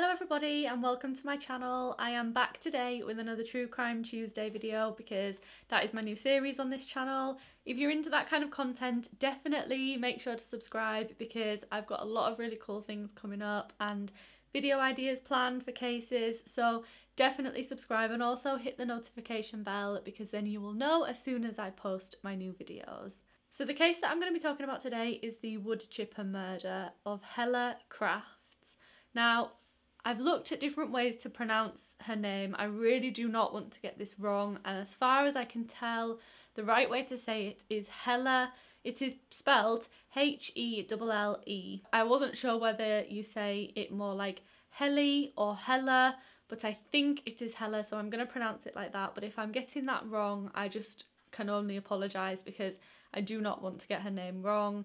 Hello everybody and welcome to my channel. I am back today with another True Crime Tuesday video because that is my new series on this channel. If you're into that kind of content, definitely make sure to subscribe because I've got a lot of really cool things coming up and video ideas planned for cases. So definitely subscribe and also hit the notification bell because then you will know as soon as I post my new videos. So the case that I'm going to be talking about today is the wood chipper murder of Hella Crafts. Now, I've looked at different ways to pronounce her name. I really do not want to get this wrong and as far as I can tell, the right way to say it is Hella. It is spelled H-E-L-L-E. I wasn't sure whether you say it more like Helly or Hella, but I think it is Hella, so I'm going to pronounce it like that. But if I'm getting that wrong, I just can only apologise because I do not want to get her name wrong.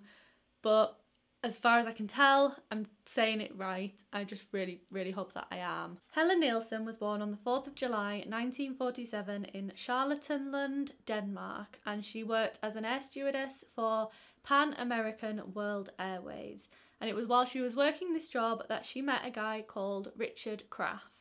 But as far as I can tell, I'm saying it right. I just really, really hope that I am. Hella Nielsen was born on the 4th of July 1947 in Charlottenlund, Denmark, and she worked as an air stewardess for Pan American World Airways. And it was while she was working this job that she met a guy called Richard Kraft.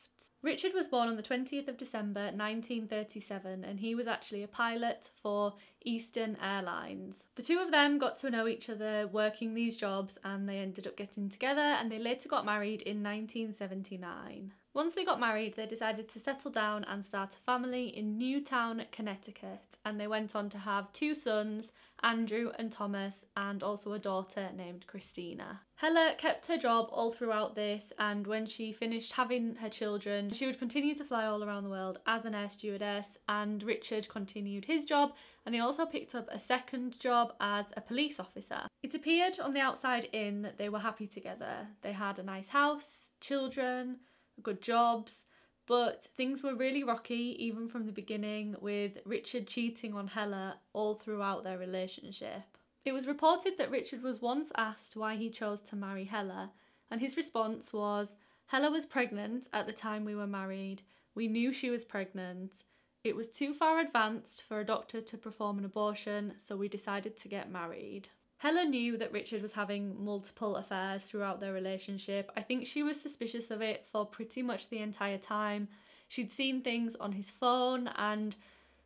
Richard was born on the 20th of December 1937 and he was actually a pilot for Eastern Airlines. The two of them got to know each other working these jobs and they ended up getting together and they later got married in 1979. Once they got married, they decided to settle down and start a family in Newtown, Connecticut, and they went on to have two sons, Andrew and Thomas, and also a daughter named Christina. Hella kept her job all throughout this, and when she finished having her children, she would continue to fly all around the world as an air stewardess, and Richard continued his job, and he also picked up a second job as a police officer. It appeared on the outside in that they were happy together. They had a nice house, children, good jobs, but things were really rocky even from the beginning with Richard cheating on Hella all throughout their relationship. It was reported that Richard was once asked why he chose to marry Hella, and his response was Hella was pregnant at the time we were married. We knew she was pregnant. It was too far advanced for a doctor to perform an abortion, so we decided to get married. Hella knew that Richard was having multiple affairs throughout their relationship. I think she was suspicious of it for pretty much the entire time. She'd seen things on his phone and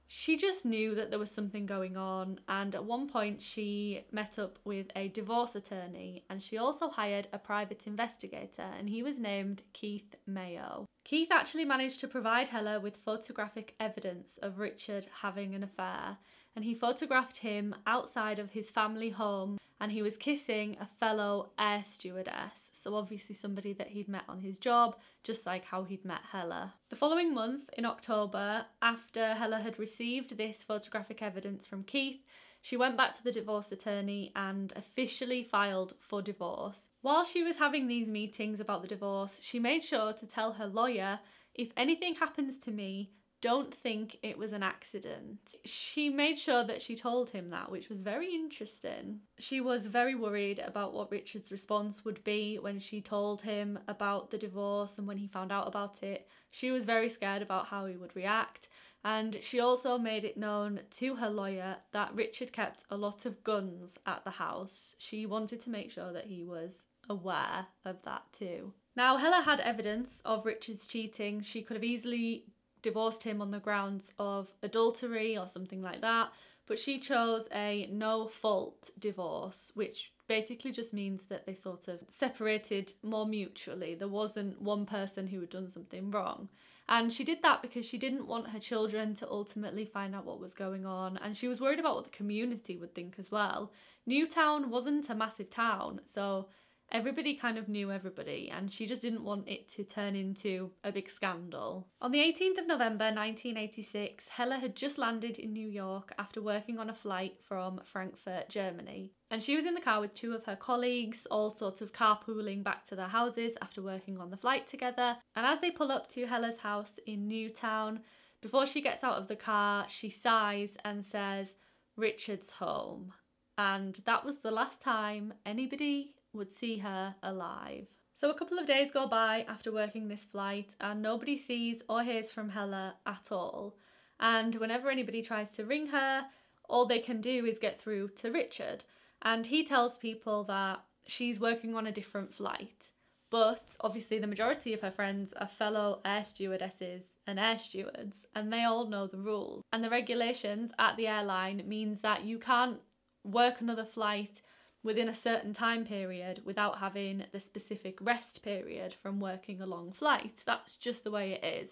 she just knew that there was something going on and at one point she met up with a divorce attorney and she also hired a private investigator and he was named Keith Mayo. Keith actually managed to provide Hella with photographic evidence of Richard having an affair and he photographed him outside of his family home and he was kissing a fellow air stewardess. So obviously somebody that he'd met on his job, just like how he'd met Hella. The following month, in October, after Hella had received this photographic evidence from Keith, she went back to the divorce attorney and officially filed for divorce. While she was having these meetings about the divorce, she made sure to tell her lawyer, if anything happens to me, don't think it was an accident. She made sure that she told him that, which was very interesting. She was very worried about what Richard's response would be when she told him about the divorce and when he found out about it. She was very scared about how he would react. And she also made it known to her lawyer that Richard kept a lot of guns at the house. She wanted to make sure that he was aware of that too. Now, Hella had evidence of Richard's cheating. She could have easily divorced him on the grounds of adultery or something like that, but she chose a no fault divorce, which basically just means that they sort of separated more mutually. There wasn't one person who had done something wrong. And she did that because she didn't want her children to ultimately find out what was going on. And she was worried about what the community would think as well. Newtown wasn't a massive town, so everybody kind of knew everybody and she just didn't want it to turn into a big scandal. On the 18th of November 1986, Hella had just landed in New York after working on a flight from Frankfurt, Germany. And she was in the car with two of her colleagues, all sort of carpooling back to their houses after working on the flight together. And as they pull up to Hella's house in Newtown, before she gets out of the car, she sighs and says, Richard's home. And that was the last time anybody would see her alive. So a couple of days go by after working this flight and nobody sees or hears from Hella at all. And whenever anybody tries to ring her, all they can do is get through to Richard. And he tells people that she's working on a different flight. But obviously, the majority of her friends are fellow air stewardesses and air stewards, and they all know the rules. And the regulations at the airline means that you can't work another flight within a certain time period without having the specific rest period from working a long flight. That's just the way it is.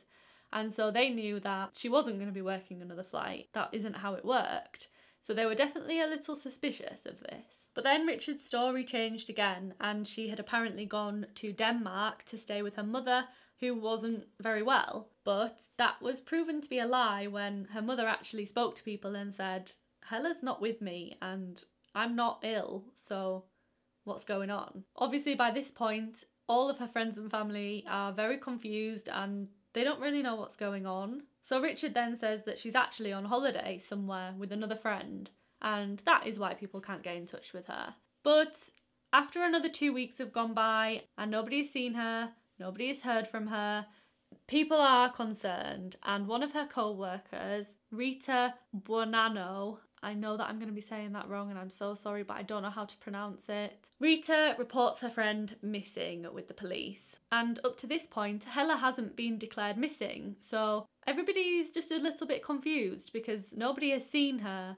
And so they knew that she wasn't going to be working another flight. That isn't how it worked. So they were definitely a little suspicious of this. But then Richard's story changed again, and she had apparently gone to Denmark to stay with her mother, who wasn't very well. But that was proven to be a lie when her mother actually spoke to people and said, Hella's not with me and I'm not ill, so what's going on? Obviously, by this point, all of her friends and family are very confused and they don't really know what's going on. So Richard then says that she's actually on holiday somewhere with another friend, and that is why people can't get in touch with her. But after another two weeks have gone by and nobody has seen her, nobody has heard from her, people are concerned, and one of her co workers, Rita Buonanno, I know that I'm going to be saying that wrong and I'm so sorry, but I don't know how to pronounce it. Rita reports her friend missing with the police. And up to this point, Hella hasn't been declared missing. So everybody's just a little bit confused because nobody has seen her,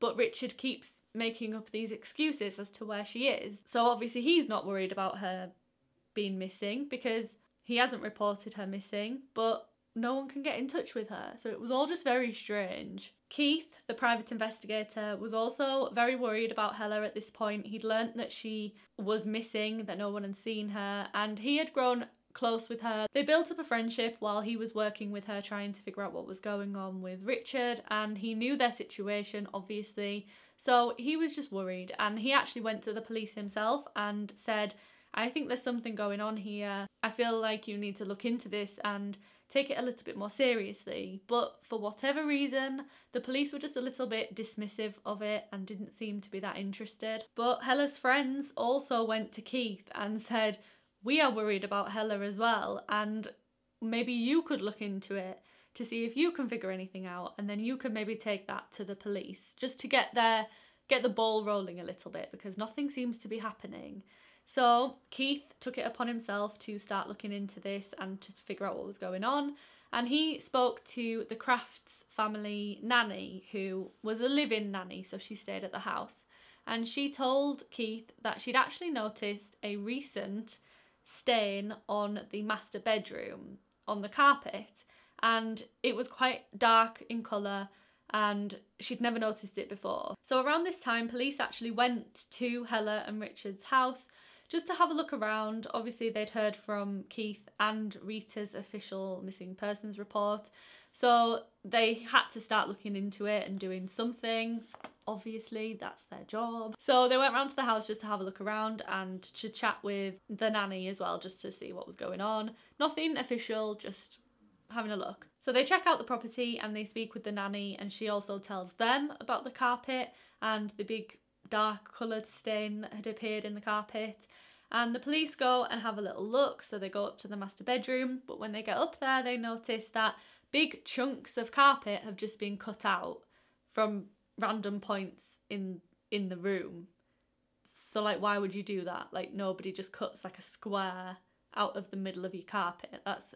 but Richard keeps making up these excuses as to where she is. So obviously he's not worried about her being missing because he hasn't reported her missing, but no one can get in touch with her. So it was all just very strange. Keith, the private investigator, was also very worried about Hella at this point. He'd learnt that she was missing, that no one had seen her, and he had grown close with her. They built up a friendship while he was working with her, trying to figure out what was going on with Richard, and he knew their situation, obviously. So he was just worried, and he actually went to the police himself and said, I think there's something going on here. I feel like you need to look into this and take it a little bit more seriously. But for whatever reason, the police were just a little bit dismissive of it and didn't seem to be that interested. But Hella's friends also went to Keith and said, We are worried about Hella as well, and maybe you could look into it to see if you can figure anything out and then you can maybe take that to the police just to get their get the ball rolling a little bit because nothing seems to be happening. So Keith took it upon himself to start looking into this and to figure out what was going on. And he spoke to the Crafts family nanny, who was a live-in nanny, so she stayed at the house. And she told Keith that she'd actually noticed a recent stain on the master bedroom on the carpet and it was quite dark in colour and she'd never noticed it before. So around this time police actually went to Hella and Richard's house just to have a look around. Obviously, they'd heard from Keith and Rita's official missing persons report, so they had to start looking into it and doing something. Obviously, that's their job. So they went round to the house just to have a look around and to chat with the nanny as well, just to see what was going on. Nothing official, just having a look. So they check out the property and they speak with the nanny, and she also tells them about the carpet and the big dark coloured stain that had appeared in the carpet. And the police go and have a little look, so they go up to the master bedroom, but when they get up there, they notice that big chunks of carpet have just been cut out from random points in in the room. So like why would you do that? Like nobody just cuts like a square out of the middle of your carpet. That's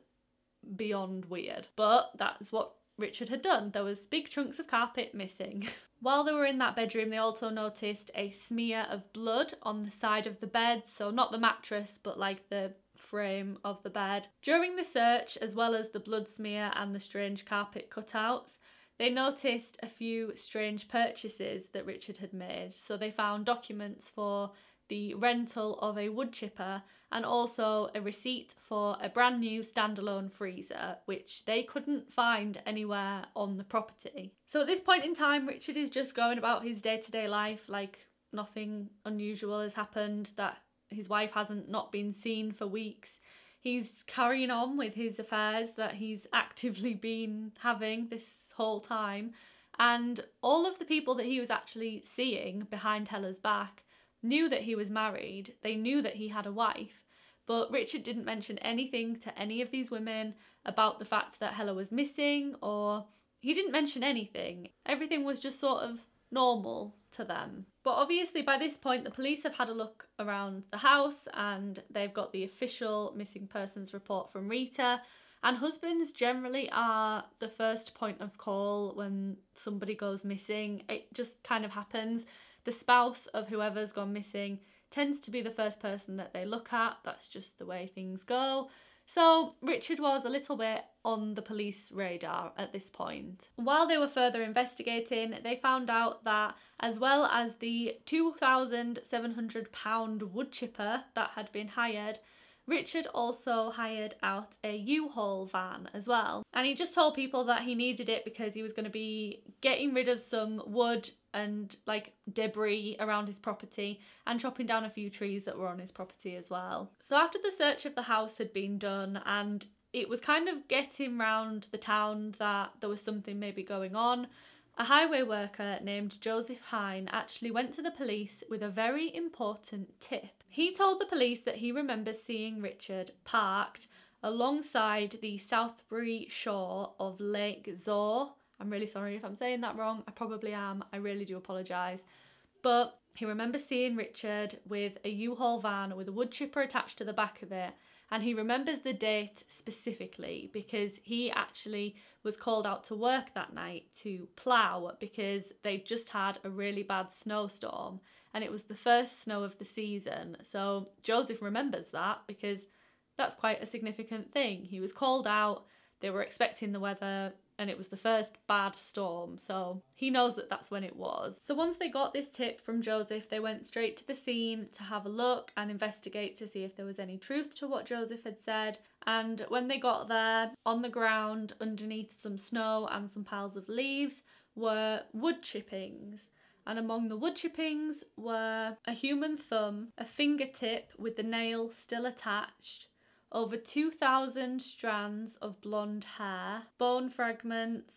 beyond weird. But that's what Richard had done. There was big chunks of carpet missing. While they were in that bedroom, they also noticed a smear of blood on the side of the bed, so not the mattress, but like the frame of the bed. During the search, as well as the blood smear and the strange carpet cutouts, they noticed a few strange purchases that Richard had made. So they found documents for the rental of a wood chipper and also a receipt for a brand new standalone freezer, which they couldn't find anywhere on the property. So at this point in time, Richard is just going about his day to day life like nothing unusual has happened, that his wife hasn't not been seen for weeks. He's carrying on with his affairs that he's actively been having this whole time. And all of the people that he was actually seeing behind Hella's back knew that he was married, they knew that he had a wife, but Richard didn't mention anything to any of these women about the fact that Hella was missing or he didn't mention anything. Everything was just sort of normal to them. But obviously, by this point, the police have had a look around the house and they've got the official missing persons report from Rita. And husbands generally are the first point of call when somebody goes missing. It just kind of happens. The spouse of whoever's gone missing tends to be the first person that they look at. That's just the way things go. So Richard was a little bit on the police radar at this point. While they were further investigating, they found out that as well as the £2,700 wood chipper that had been hired, Richard also hired out a U-Haul van as well. And he just told people that he needed it because he was going to be getting rid of some wood and like debris around his property and chopping down a few trees that were on his property as well. So after the search of the house had been done and it was kind of getting round the town that there was something maybe going on, a highway worker named Joseph Hine actually went to the police with a very important tip. He told the police that he remembers seeing Richard parked alongside the Southbury shore of Lake Zoar. I'm really sorry if I'm saying that wrong. I probably am. I really do apologise. But he remembers seeing Richard with a U-Haul van with a wood chipper attached to the back of it and he remembers the date specifically because he actually was called out to work that night to plough because they just had a really bad snowstorm and it was the first snow of the season. So Joseph remembers that because that's quite a significant thing. He was called out, they were expecting the weather and it was the first bad storm, so he knows that that's when it was. So once they got this tip from Joseph, they went straight to the scene to have a look and investigate to see if there was any truth to what Joseph had said. And when they got there, on the ground underneath some snow and some piles of leaves were wood chippings. And among the wood chippings were a human thumb, a fingertip with the nail still attached, over 2,000 strands of blonde hair, bone fragments,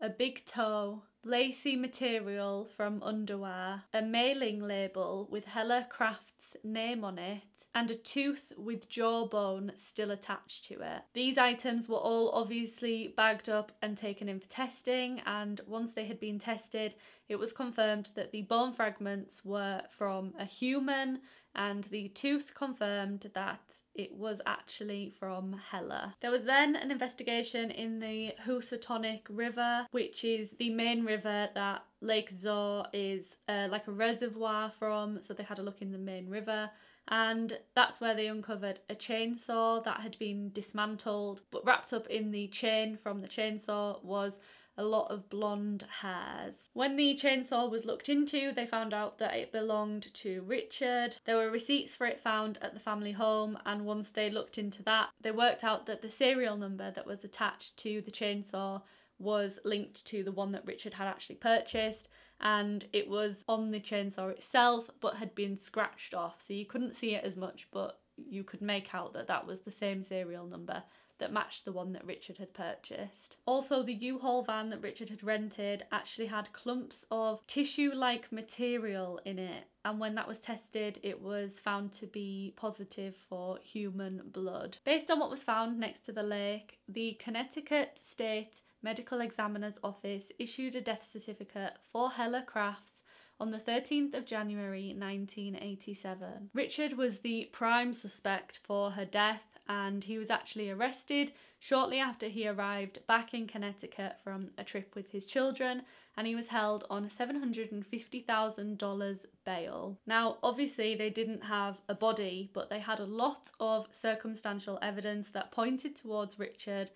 a big toe, lacy material from underwear, a mailing label with Hella Craft's name on it, and a tooth with jawbone still attached to it. These items were all obviously bagged up and taken in for testing, and once they had been tested, it was confirmed that the bone fragments were from a human, and the tooth confirmed that it was actually from Hella. There was then an investigation in the Housatonic River, which is the main river that Lake Zoar is uh, like a reservoir from, so they had a look in the main river and that's where they uncovered a chainsaw that had been dismantled but wrapped up in the chain from the chainsaw was a lot of blonde hairs. When the chainsaw was looked into, they found out that it belonged to Richard. There were receipts for it found at the family home, and once they looked into that, they worked out that the serial number that was attached to the chainsaw was linked to the one that Richard had actually purchased and it was on the chainsaw itself but had been scratched off so you couldn't see it as much but you could make out that that was the same serial number that matched the one that Richard had purchased. Also, the U-Haul van that Richard had rented actually had clumps of tissue-like material in it and when that was tested it was found to be positive for human blood. Based on what was found next to the lake, the Connecticut State Medical Examiner's Office issued a death certificate for Hella Crafts on the 13th of January 1987. Richard was the prime suspect for her death and he was actually arrested shortly after he arrived back in Connecticut from a trip with his children and he was held on $750,000 bail. Now, obviously, they didn't have a body, but they had a lot of circumstantial evidence that pointed towards Richard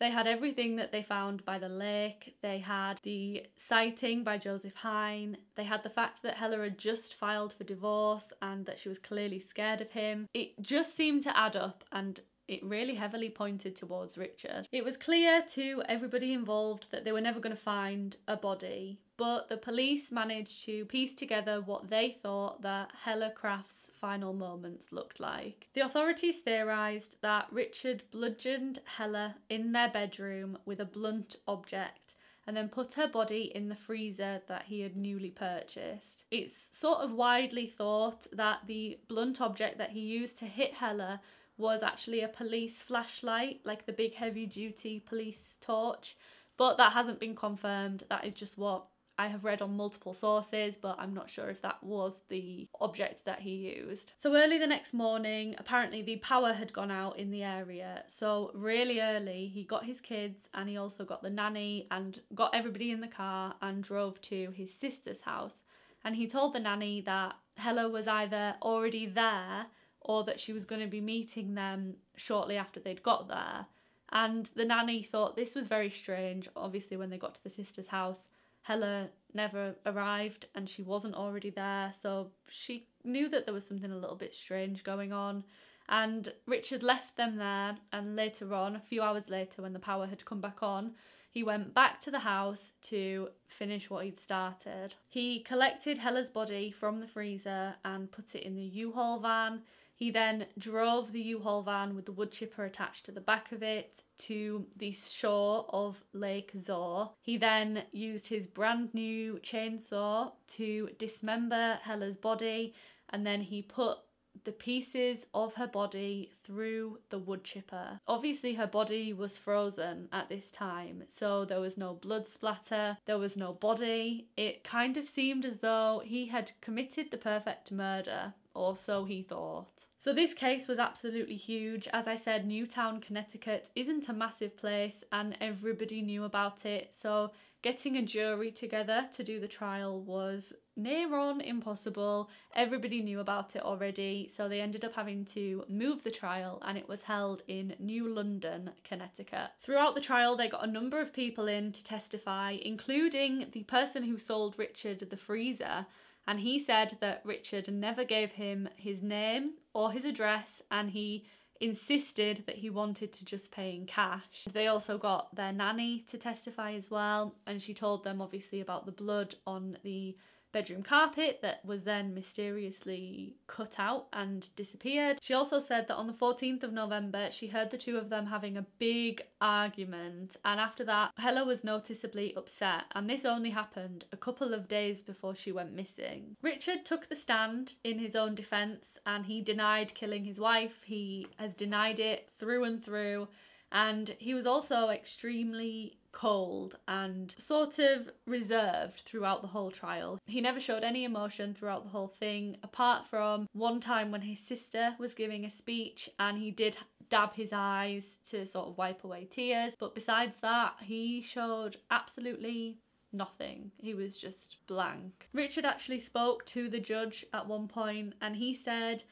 they had everything that they found by the lake. They had the sighting by Joseph Hine. They had the fact that Hella had just filed for divorce and that she was clearly scared of him. It just seemed to add up and it really heavily pointed towards Richard. It was clear to everybody involved that they were never going to find a body, but the police managed to piece together what they thought that Hella Craft's final moments looked like. The authorities theorised that Richard bludgeoned Hella in their bedroom with a blunt object and then put her body in the freezer that he had newly purchased. It's sort of widely thought that the blunt object that he used to hit Hella was actually a police flashlight, like the big heavy duty police torch, but that hasn't been confirmed. That is just what I have read on multiple sources, but I'm not sure if that was the object that he used. So early the next morning, apparently the power had gone out in the area. So really early, he got his kids and he also got the nanny and got everybody in the car and drove to his sister's house. And he told the nanny that Hella was either already there or that she was going to be meeting them shortly after they'd got there. And the nanny thought this was very strange. Obviously, when they got to the sister's house, Hella never arrived and she wasn't already there. So she knew that there was something a little bit strange going on. And Richard left them there. And later on, a few hours later, when the power had come back on, he went back to the house to finish what he'd started. He collected Hella's body from the freezer and put it in the U-Haul van. He then drove the U-Haul van with the wood chipper attached to the back of it to the shore of Lake Zoar. He then used his brand new chainsaw to dismember Hella's body and then he put the pieces of her body through the wood chipper. Obviously, her body was frozen at this time, so there was no blood splatter, there was no body. It kind of seemed as though he had committed the perfect murder, or so he thought. So this case was absolutely huge. As I said, Newtown, Connecticut isn't a massive place and everybody knew about it. So getting a jury together to do the trial was near on impossible. Everybody knew about it already, so they ended up having to move the trial and it was held in New London, Connecticut. Throughout the trial, they got a number of people in to testify, including the person who sold Richard the freezer and he said that Richard never gave him his name or his address and he insisted that he wanted to just pay in cash. They also got their nanny to testify as well and she told them obviously about the blood on the bedroom carpet that was then mysteriously cut out and disappeared. She also said that on the 14th of November she heard the two of them having a big argument and after that Hella was noticeably upset and this only happened a couple of days before she went missing. Richard took the stand in his own defence and he denied killing his wife. He has denied it through and through and he was also extremely cold and sort of reserved throughout the whole trial. He never showed any emotion throughout the whole thing, apart from one time when his sister was giving a speech and he did dab his eyes to sort of wipe away tears. But besides that, he showed absolutely nothing. He was just blank. Richard actually spoke to the judge at one point and he said,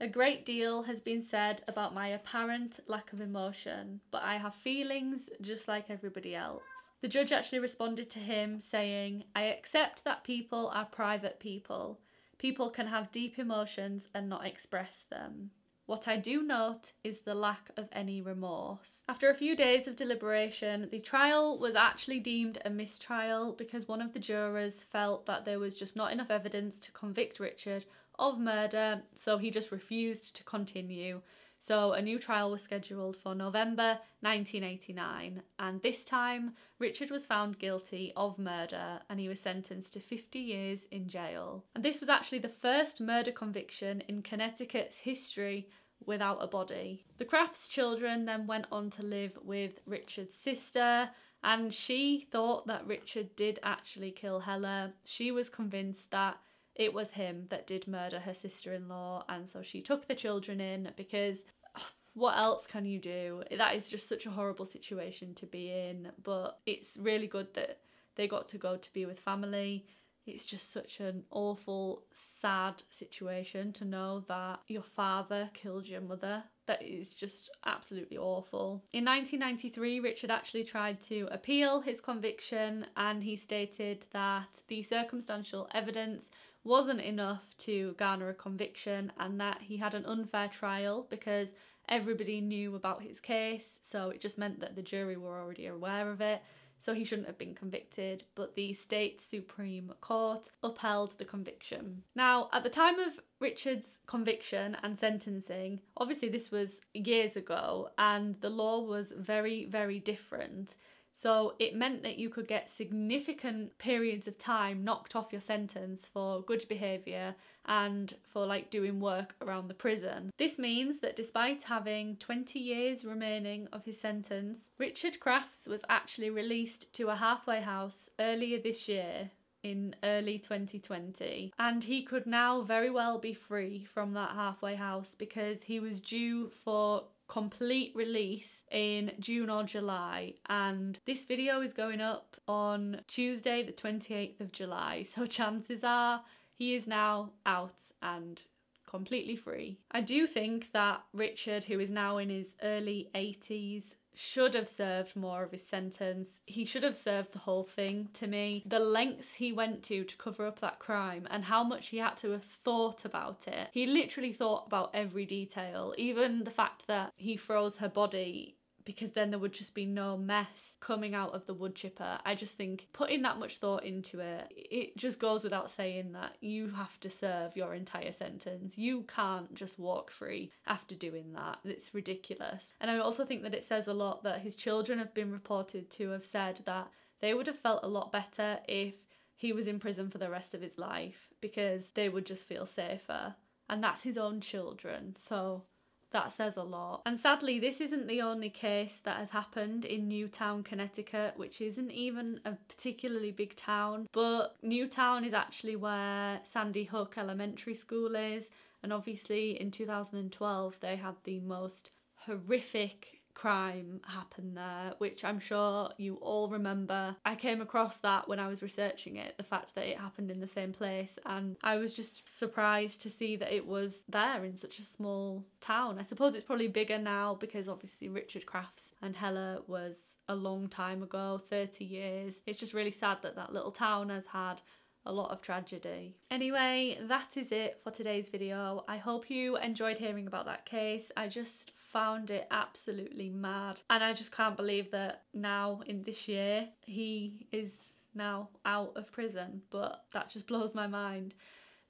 a great deal has been said about my apparent lack of emotion, but I have feelings just like everybody else. The judge actually responded to him saying, I accept that people are private people. People can have deep emotions and not express them. What I do note is the lack of any remorse. After a few days of deliberation, the trial was actually deemed a mistrial because one of the jurors felt that there was just not enough evidence to convict Richard of murder, so he just refused to continue. So a new trial was scheduled for November 1989, and this time Richard was found guilty of murder and he was sentenced to 50 years in jail. And this was actually the first murder conviction in Connecticut's history without a body. The Crafts children then went on to live with Richard's sister, and she thought that Richard did actually kill Hella. She was convinced that it was him that did murder her sister in law, and so she took the children in because oh, what else can you do? That is just such a horrible situation to be in, but it's really good that they got to go to be with family. It's just such an awful, sad situation to know that your father killed your mother. That is just absolutely awful. In 1993, Richard actually tried to appeal his conviction and he stated that the circumstantial evidence wasn't enough to garner a conviction and that he had an unfair trial because everybody knew about his case, so it just meant that the jury were already aware of it. So he shouldn't have been convicted, but the state Supreme Court upheld the conviction. Now, at the time of Richard's conviction and sentencing, obviously this was years ago, and the law was very, very different. So it meant that you could get significant periods of time knocked off your sentence for good behaviour and for like doing work around the prison. This means that despite having 20 years remaining of his sentence, Richard Crafts was actually released to a halfway house earlier this year in early 2020 and he could now very well be free from that halfway house because he was due for complete release in June or July and this video is going up on Tuesday the 28th of July so chances are he is now out and completely free. I do think that Richard who is now in his early 80s should have served more of his sentence. He should have served the whole thing to me. The lengths he went to to cover up that crime and how much he had to have thought about it. He literally thought about every detail, even the fact that he froze her body because then there would just be no mess coming out of the wood chipper. I just think putting that much thought into it, it just goes without saying that you have to serve your entire sentence. You can't just walk free after doing that. It's ridiculous. And I also think that it says a lot that his children have been reported to have said that they would have felt a lot better if he was in prison for the rest of his life because they would just feel safer. And that's his own children. So that says a lot. And sadly, this isn't the only case that has happened in Newtown, Connecticut, which isn't even a particularly big town. But Newtown is actually where Sandy Hook Elementary School is. And obviously, in 2012, they had the most horrific crime happened there, which I'm sure you all remember. I came across that when I was researching it, the fact that it happened in the same place, and I was just surprised to see that it was there in such a small town. I suppose it's probably bigger now because obviously Richard Crafts and Hella was a long time ago 30 years. It's just really sad that that little town has had a lot of tragedy. Anyway, that is it for today's video. I hope you enjoyed hearing about that case. I just found it absolutely mad. And I just can't believe that now in this year he is now out of prison, but that just blows my mind.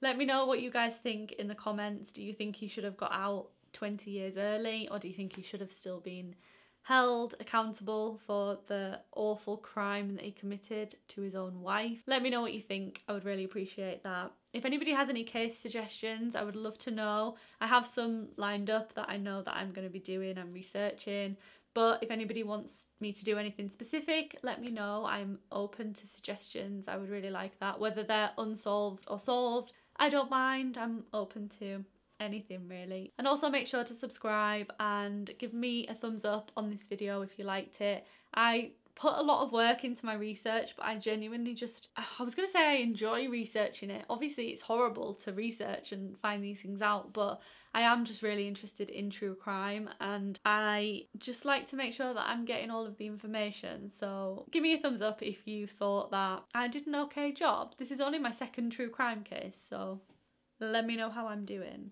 Let me know what you guys think in the comments. Do you think he should have got out 20 years early or do you think he should have still been held accountable for the awful crime that he committed to his own wife. Let me know what you think. I would really appreciate that. If anybody has any case suggestions, I would love to know. I have some lined up that I know that I'm going to be doing and researching. But if anybody wants me to do anything specific, let me know. I'm open to suggestions. I would really like that. Whether they're unsolved or solved, I don't mind. I'm open to anything really. And also make sure to subscribe and give me a thumbs up on this video if you liked it. I put a lot of work into my research but I genuinely just I was gonna say I enjoy researching it obviously it's horrible to research and find these things out but I am just really interested in true crime and I just like to make sure that I'm getting all of the information so give me a thumbs up if you thought that I did an okay job this is only my second true crime case so let me know how I'm doing